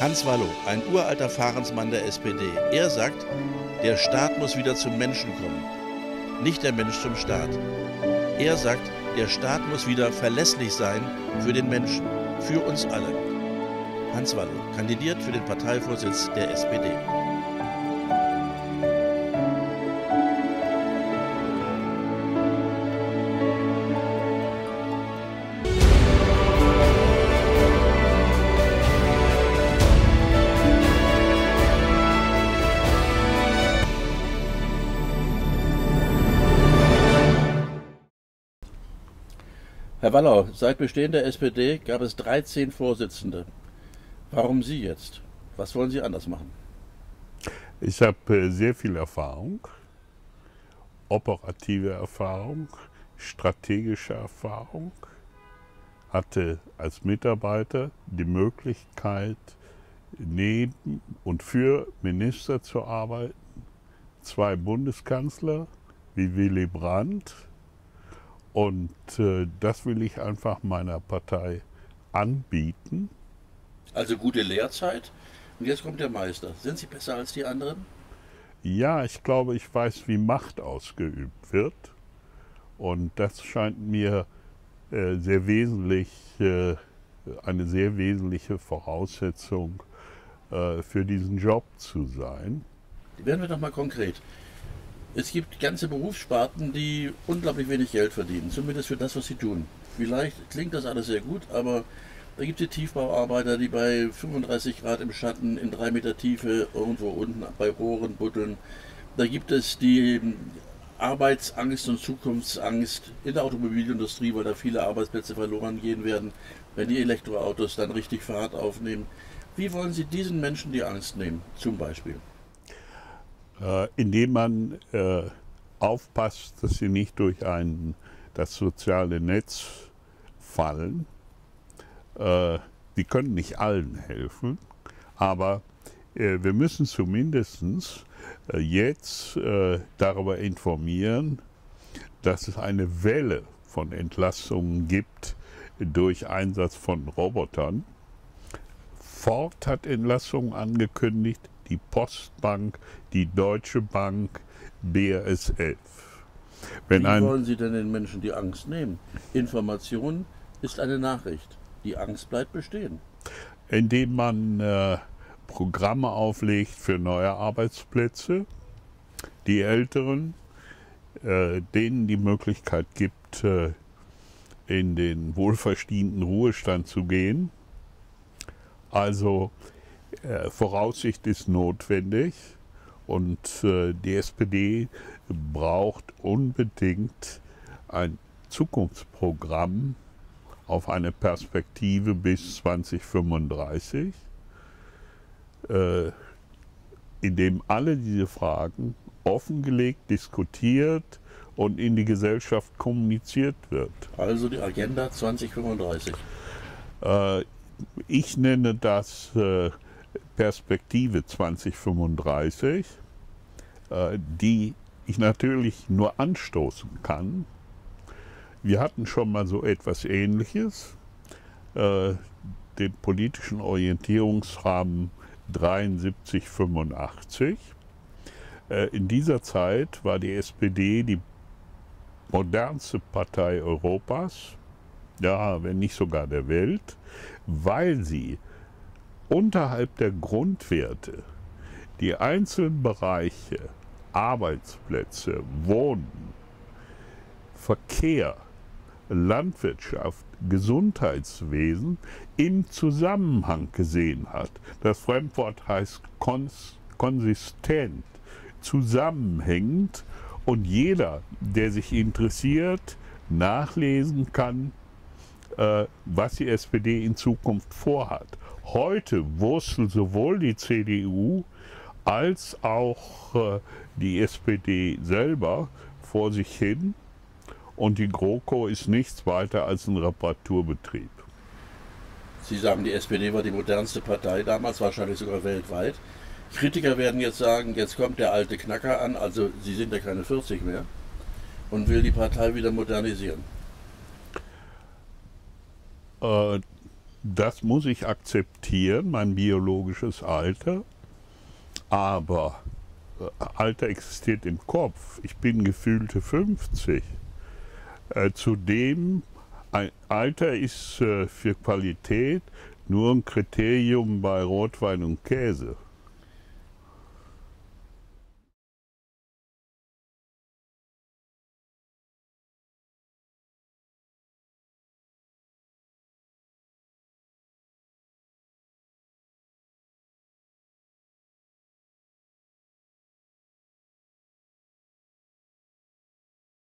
Hans Wallow, ein uralter Fahrensmann der SPD. Er sagt, der Staat muss wieder zum Menschen kommen, nicht der Mensch zum Staat. Er sagt, der Staat muss wieder verlässlich sein für den Menschen, für uns alle. Hans Wallow kandidiert für den Parteivorsitz der SPD. Herr Wallau, seit Bestehen der SPD gab es 13 Vorsitzende. Warum Sie jetzt? Was wollen Sie anders machen? Ich habe äh, sehr viel Erfahrung, operative Erfahrung, strategische Erfahrung, hatte als Mitarbeiter die Möglichkeit, neben und für Minister zu arbeiten, zwei Bundeskanzler wie Willy Brandt, und äh, das will ich einfach meiner Partei anbieten. Also gute Lehrzeit. Und jetzt kommt der Meister. Sind Sie besser als die anderen? Ja, ich glaube, ich weiß, wie Macht ausgeübt wird. Und das scheint mir äh, sehr wesentlich, äh, eine sehr wesentliche Voraussetzung äh, für diesen Job zu sein. Werden wir doch mal konkret. Es gibt ganze Berufssparten, die unglaublich wenig Geld verdienen, zumindest für das, was sie tun. Vielleicht klingt das alles sehr gut, aber da gibt es Tiefbauarbeiter, die bei 35 Grad im Schatten in drei Meter Tiefe irgendwo unten bei Rohren buddeln. Da gibt es die Arbeitsangst und Zukunftsangst in der Automobilindustrie, weil da viele Arbeitsplätze verloren gehen werden, wenn die Elektroautos dann richtig Fahrt aufnehmen. Wie wollen Sie diesen Menschen die Angst nehmen, zum Beispiel? Äh, indem man äh, aufpasst, dass sie nicht durch ein, das soziale Netz fallen. Äh, wir können nicht allen helfen, aber äh, wir müssen zumindest äh, jetzt äh, darüber informieren, dass es eine Welle von Entlassungen gibt durch Einsatz von Robotern. Ford hat Entlassungen angekündigt, die Postbank, die Deutsche Bank, BASF. Wenn Wie wollen Sie denn den Menschen die Angst nehmen? Information ist eine Nachricht. Die Angst bleibt bestehen. Indem man äh, Programme auflegt für neue Arbeitsplätze, die Älteren, äh, denen die Möglichkeit gibt, äh, in den wohlverdienten Ruhestand zu gehen. Also Voraussicht ist notwendig und äh, die SPD braucht unbedingt ein Zukunftsprogramm auf eine Perspektive bis 2035, äh, in dem alle diese Fragen offengelegt, diskutiert und in die Gesellschaft kommuniziert wird. Also die Agenda 2035. ich nenne das Perspektive 2035, äh, die ich natürlich nur anstoßen kann. Wir hatten schon mal so etwas Ähnliches, äh, den politischen Orientierungsrahmen 73-85. Äh, in dieser Zeit war die SPD die modernste Partei Europas, ja, wenn nicht sogar der Welt, weil sie unterhalb der Grundwerte die einzelnen Bereiche Arbeitsplätze, Wohnen, Verkehr, Landwirtschaft, Gesundheitswesen im Zusammenhang gesehen hat. Das Fremdwort heißt kons konsistent, zusammenhängend und jeder, der sich interessiert, nachlesen kann, äh, was die SPD in Zukunft vorhat. Heute wurstelt sowohl die CDU als auch äh, die SPD selber vor sich hin und die GroKo ist nichts weiter als ein Reparaturbetrieb. Sie sagen, die SPD war die modernste Partei damals, wahrscheinlich sogar weltweit. Kritiker werden jetzt sagen, jetzt kommt der alte Knacker an, also Sie sind ja keine 40 mehr, und will die Partei wieder modernisieren. Äh, das muss ich akzeptieren, mein biologisches Alter. Aber äh, Alter existiert im Kopf. Ich bin gefühlte 50. Äh, zudem, Alter ist äh, für Qualität nur ein Kriterium bei Rotwein und Käse.